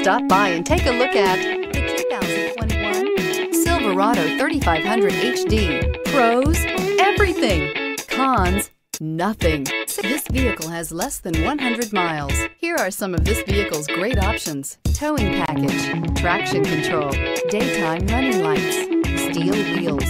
Stop by and take a look at the 2021 Silverado 3500 HD. Pros, everything. Cons, nothing. This vehicle has less than 100 miles. Here are some of this vehicle's great options. Towing package, traction control, daytime running lights, steel wheels,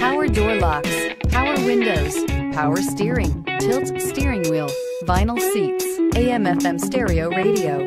power door locks, power windows, power steering, tilt steering wheel, vinyl seats, AM FM stereo radio.